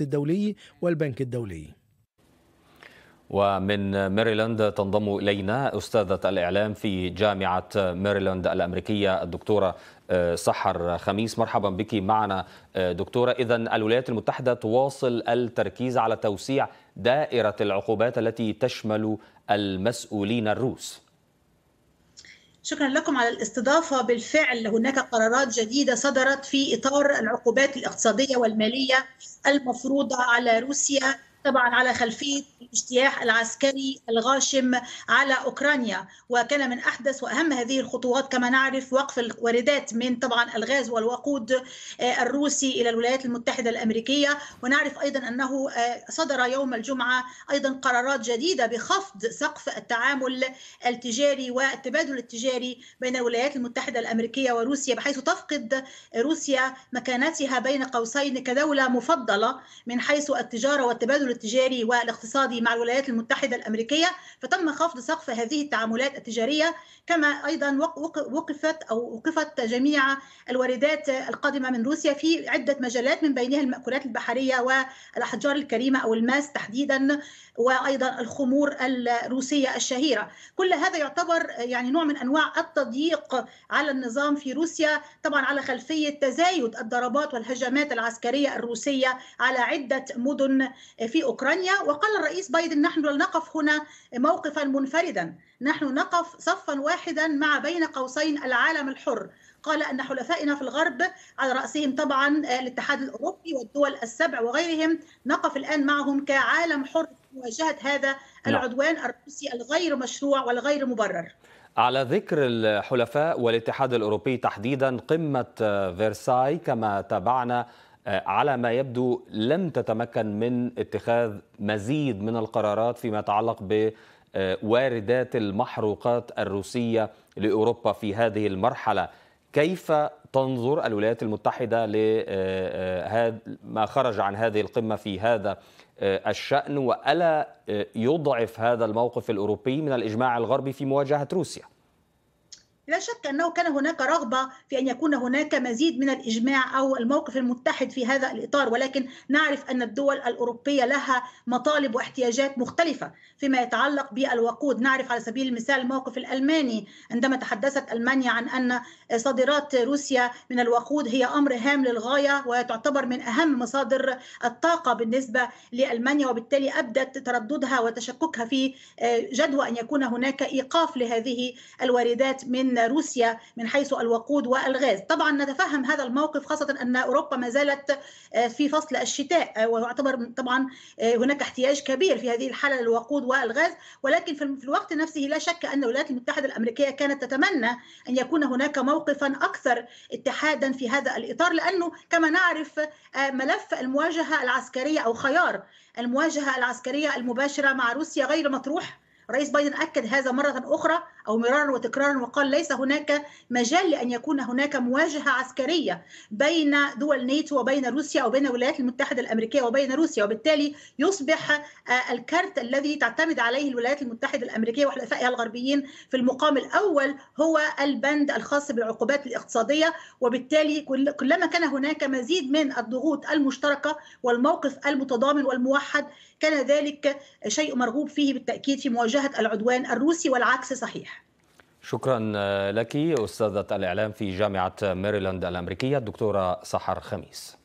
الدولي والبنك الدولي. ومن ميريلاند تنضم إلينا أستاذة الإعلام في جامعة ميريلاند الأمريكية الدكتورة سحر خميس. مرحبا بك معنا دكتورة. إذا الولايات المتحدة تواصل التركيز على توسيع دائرة العقوبات التي تشمل المسؤولين الروس. شكرا لكم على الاستضافة. بالفعل هناك قرارات جديدة صدرت في إطار العقوبات الاقتصادية والمالية المفروضة على روسيا. طبعا على خلفية الاجتياح العسكري الغاشم على أوكرانيا وكان من أحدث وأهم هذه الخطوات كما نعرف وقف الواردات من طبعا الغاز والوقود الروسي إلى الولايات المتحدة الأمريكية. ونعرف أيضا أنه صدر يوم الجمعة أيضا قرارات جديدة بخفض سقف التعامل التجاري والتبادل التجاري بين الولايات المتحدة الأمريكية وروسيا بحيث تفقد روسيا مكانتها بين قوسين كدولة مفضلة من حيث التجارة والتبادل التجاري والاقتصادي مع الولايات المتحدة الأمريكية فتم خفض سقف هذه التعاملات التجارية كما أيضا وقفت أو وقفت جميع الواردات القادمة من روسيا في عدة مجالات من بينها المأكولات البحرية والأحجار الكريمة أو الماس تحديدا وأيضا الخمور الروسية الشهيرة. كل هذا يعتبر يعني نوع من أنواع التضييق على النظام في روسيا طبعا على خلفية تزايد الضربات والهجمات العسكرية الروسية على عدة مدن في أوكرانيا وقال الرئيس بايدن نحن نقف هنا موقفا منفردا. نحن نقف صفا واحدا مع بين قوسين العالم الحر. قال أن حلفائنا في الغرب على رأسهم طبعا الاتحاد الأوروبي والدول السبع وغيرهم. نقف الآن معهم كعالم حر مواجهة هذا العدوان الروسي الغير مشروع والغير مبرر. على ذكر الحلفاء والاتحاد الأوروبي تحديدا قمة فيرساي كما تابعنا على ما يبدو لم تتمكن من اتخاذ مزيد من القرارات فيما يتعلق بواردات المحروقات الروسية لأوروبا في هذه المرحلة كيف تنظر الولايات المتحدة لهذا ما خرج عن هذه القمة في هذا الشأن وألا يضعف هذا الموقف الأوروبي من الإجماع الغربي في مواجهة روسيا؟ لا شك أنه كان هناك رغبة في أن يكون هناك مزيد من الإجماع أو الموقف المتحد في هذا الإطار ولكن نعرف أن الدول الأوروبية لها مطالب واحتياجات مختلفة فيما يتعلق بالوقود. نعرف على سبيل المثال الموقف الألماني. عندما تحدثت ألمانيا عن أن صادرات روسيا من الوقود هي أمر هام للغاية وتعتبر من أهم مصادر الطاقة بالنسبة لألمانيا وبالتالي أبدت ترددها وتشككها في جدوى أن يكون هناك إيقاف لهذه الواردات من روسيا من حيث الوقود والغاز. طبعا نتفهم هذا الموقف خاصة أن أوروبا ما زالت في فصل الشتاء ويعتبر طبعا هناك احتياج كبير في هذه الحالة للوقود والغاز. ولكن في الوقت نفسه لا شك أن الولايات المتحدة الأمريكية كانت تتمنى أن يكون هناك موقفا أكثر اتحادا في هذا الإطار لأنه كما نعرف ملف المواجهة العسكرية أو خيار المواجهة العسكرية المباشرة مع روسيا غير مطروح. رئيس بايدن أكد هذا مرة أخرى أو مرارا وتكرارا وقال ليس هناك مجال لأن يكون هناك مواجهة عسكرية بين دول ناتو وبين روسيا أو بين الولايات المتحدة الأمريكية وبين روسيا وبالتالي يصبح الكارت الذي تعتمد عليه الولايات المتحدة الأمريكية وحلفائها الغربيين في المقام الأول هو البند الخاص بالعقوبات الاقتصادية وبالتالي كلما كان هناك مزيد من الضغوط المشتركة والموقف المتضامن والموحد كان ذلك شيء مرغوب فيه بالتأكيد في مواجهة العدوان الروسي والعكس صحيح. شكرا لك أستاذة الإعلام في جامعة ميريلاند الأمريكية الدكتورة سحر خميس.